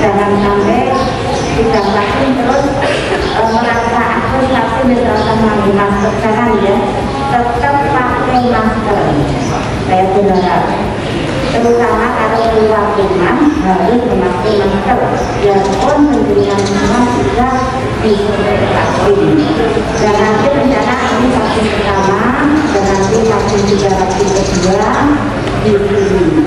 jangan sampai tidak vaksin terus e, merasa aku vaksin dan dalam mandi masker jangan ya tetap pakai masker. Saya berharap terutama kalau keluar rumah harus memakai masker. Biarpun tentunya semua sudah vaksin dan nanti rencana ini vaksin pertama dan nanti vaksin juga vaksin kedua di sini.